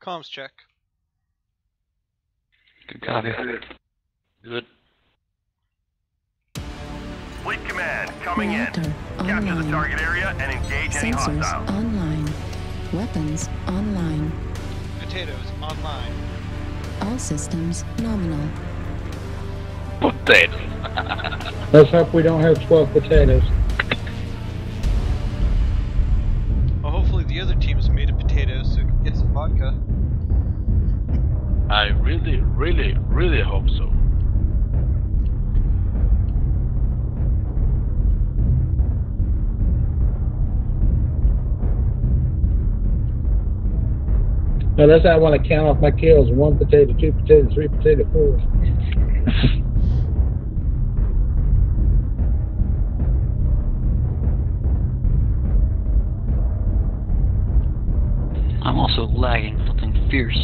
Comms check. Good copy. Good. Fleet command coming in. Reactor Capture the online. target area and engage any Sensors hostiles. online. Weapons online. Potatoes online. All systems nominal. Potatoes. Let's hope we don't have 12 potatoes. I really, really, really hope so. Now that's how I want to count off my kills. One potato, two potato, three potato, four. I'm also lagging something fierce.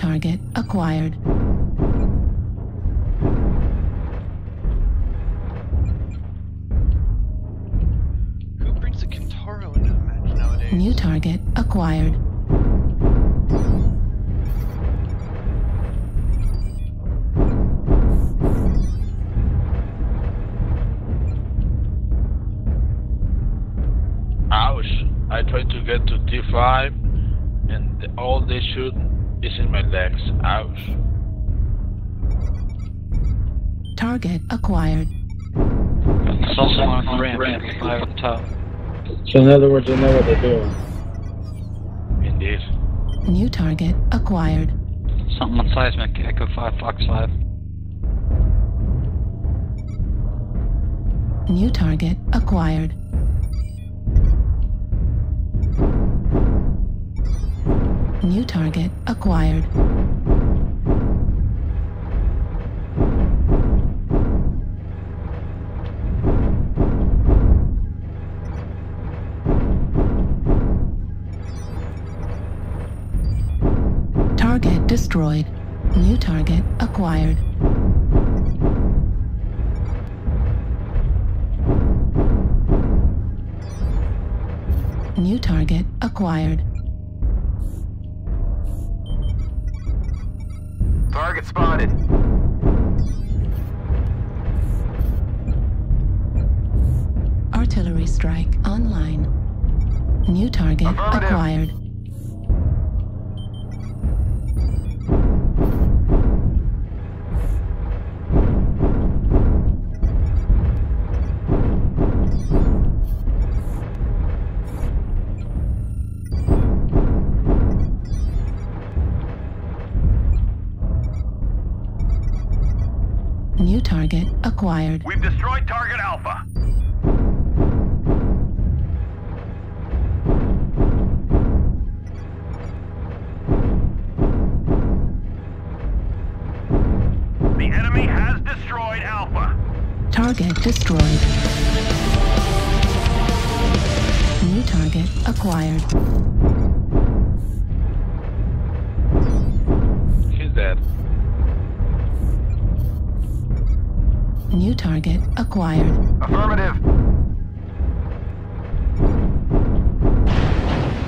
Target acquired. Who brings a Kintaro into the match nowadays? New target acquired. Ouch. I tried to get to T5 and all they shoot is in my legs. Ouch. Target acquired. There's also on the ramp. Five on top. So in other words, they know what they're doing. Indeed. New target acquired. Something on seismic. Echo 5, Fox 5. New target acquired. New target acquired. Target destroyed. New target acquired. New target acquired. Spotted. Artillery strike online. New target acquired. New target acquired. We've destroyed target Alpha. The enemy has destroyed Alpha. Target destroyed. New target acquired. New target acquired. Affirmative.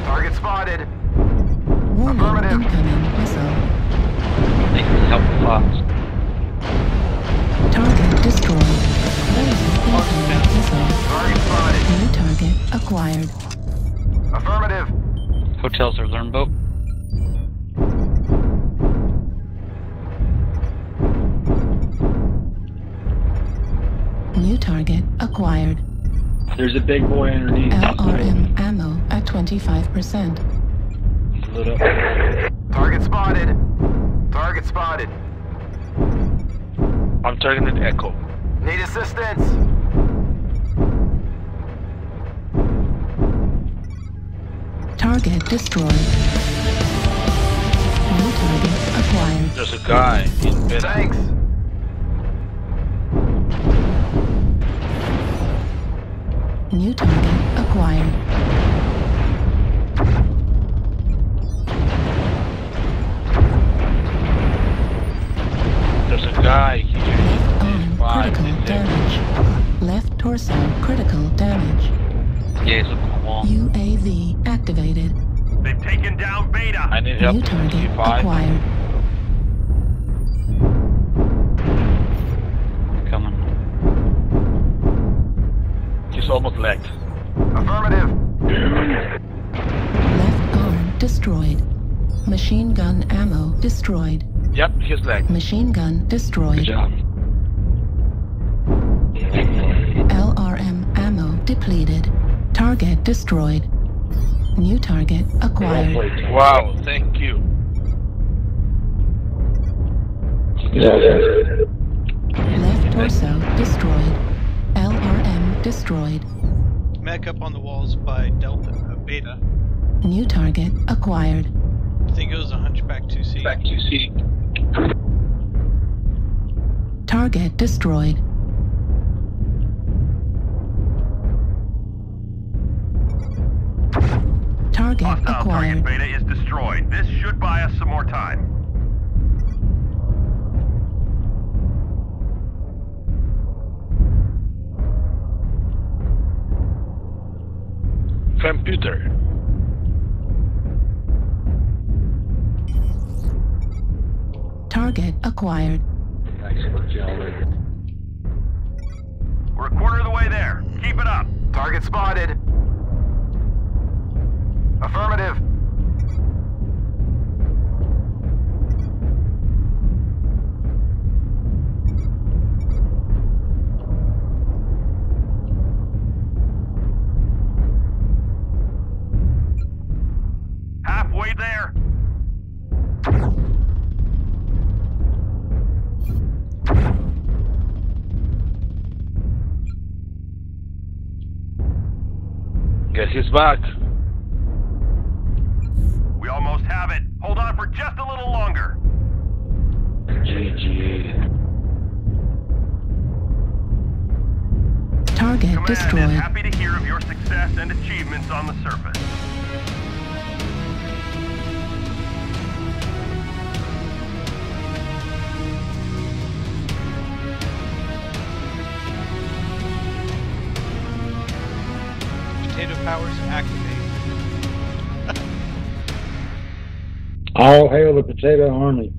Target spotted. Warning Affirmative. incoming missile. Thank you for the help, Fox. Target destroyed. Laser incoming missile. Target spotted. New target acquired. Affirmative. Hotels are learn boat. Target acquired. There's a big boy underneath. LRM ammo at 25%. Lit up. Target spotted. Target spotted. I'm targeting Echo. Need assistance. Target destroyed. New target acquired. There's a guy in bed. Thanks. New target acquired. There's a guy here. Left arm critical damage. Left torso critical damage. Yeah, he's up on the wall. UAV activated. They've taken down Beta. I need help. New target C5. acquired. Almost lagged. Affirmative. Left arm destroyed. Machine gun ammo destroyed. Yep, he's lagged. Machine gun destroyed. Good job. LRM ammo depleted. Target destroyed. New target acquired. Wow, thank you. Left torso destroyed. LRM destroyed. Mech up on the walls by Delta, uh, Beta. New target acquired. I think it was a Hunchback 2C. Back to C. Target destroyed. Target Hostile target acquired. Beta is destroyed. This should buy us some more time. Computer. Target acquired. We're a quarter of the way there. Keep it up. Target spotted. Affirmative. Guess he's back. We almost have it. Hold on for just a little longer. GG. Target Command is destroyed. happy to hear of your success and achievements on the surface. Powers activate. All hail the potato army.